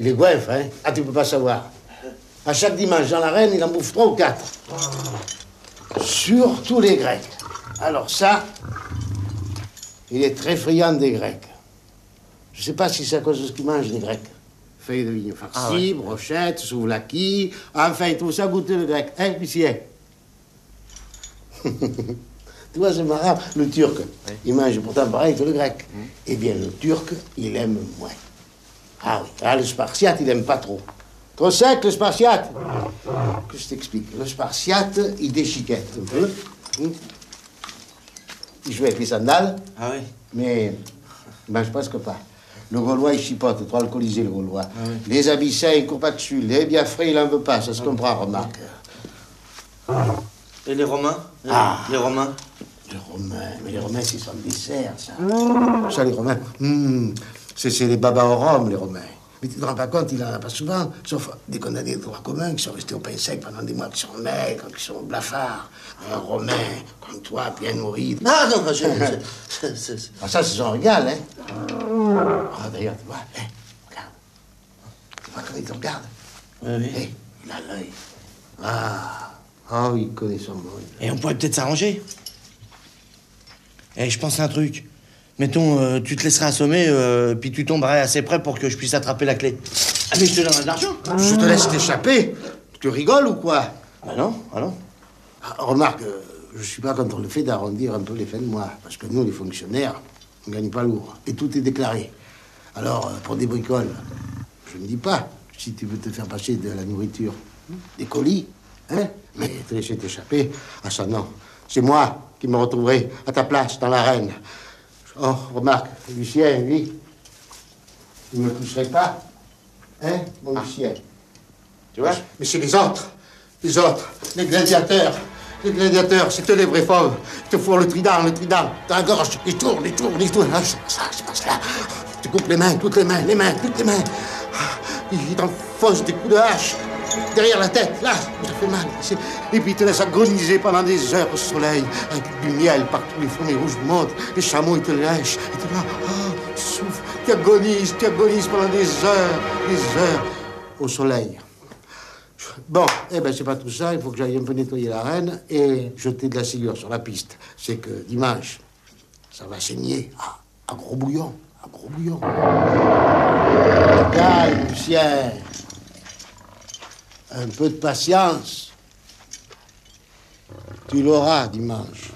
Il est goinfre, hein Ah, tu peux pas savoir. À chaque dimanche dans l'arène, il en bouffe trois ou quatre. Surtout les Grecs. Alors ça, il est très friand des Grecs. Je sais pas si c'est à cause de ce qu'ils mangent, les Grecs. Feuilles de vigne farcies, Ah ouais. brochettes, souvlaki. Enfin, tout ça goûter le grec. Hein, Lucien Tu vois, c'est marrant. Le turc, il mange pourtant pareil que le grec. Eh bien, le turc, il aime moins. Ah oui, ah, le spartiate, il aime pas trop. Trop sec, le spartiate. Que je t'explique. Le spartiate, il déchiquette un peu. Hum. Il joue avec les sandales. Ah oui Mais il mange presque pas. Le Gaulois, il chipote, trop alcoolisé, le Gaulois. Les Abyssins, il court pas dessus. Les Biafrais, il en veut pas, ça se comprend, remarque. Et les Romains? Les- Ah. Les Romains? Les Romains, mais les Romains, c'est son dessert, ça. Ça, les Romains, hum, c'est les babas au Rhum, les Romains. Mais tu te rends pas compte, il en a pas souvent, sauf des condamnés de droit commun qui sont restés au pain sec pendant des mois, qui sont maigres, qui sont blafards. Un Romain, comme toi, bien nourri. Ah non, je, je- Ah, ça, c'est son régal, hein. Ah, d'ailleurs, tu vois, hé, regarde. Tu vois comment il te regarde? Oui, oui. Hé, il a l'œil. Ah, oh, il connaît son monde. Et on pourrait peut-être s'arranger. Eh, je pense à un truc. Mettons, euh, tu te laisserais assommer, euh, puis tu tomberais assez près pour que je puisse attraper la clé. Ah, mais je te de l'argent. Je te laisse t'échapper. Tu rigoles ou quoi? Ah non, ah non. Ah, Remarque, euh, je suis pas contre le fait d'arrondir un peu les fins de mois, parce que nous, les fonctionnaires, on gagne pas lourd, et tout est déclaré. Alors, euh, pour des bricoles, je ne dis pas si tu veux te faire passer de la nourriture, des colis, hein, mais te laisser t'échapper, ah ça non. C'est moi qui me retrouverai à ta place dans l'arène. Oh, remarque, Lucien, lui, il ne me toucherait pas, hein, mon Lucien? Tu vois? Mais c'est les autres, les autres, les gladiateurs. Les gladiateurs, c'est eux les vrais fauves. Ils te font le trident, le trident, dans la gorge. Ils tournent, ils tournent, ils tournent. Ah, c'est pas ça, c'est pas cela. Ils te coupent les mains, toutes les mains, les mains, toutes les mains. Ah, Ils t'enfoncent des coups de hache derrière la tête, là, ça fait mal. Et puis te laissent agoniser pendant des heures au soleil, avec du miel partout, les fourmis rouges montent, les chameaux, ils te lèchent. Et tu là, ah, tu souffres, tu agonises, tu agonises pendant des heures, des heures au soleil. Bon, eh ben c'est pas tout ça, il faut que j'aille un peu nettoyer l'arène et jeter de la cigueur sur la piste. C'est que dimanche, ça va saigner à, gros bouillon, à gros bouillon. Calme, Lucien. Un peu de patience. Tu l'auras dimanche.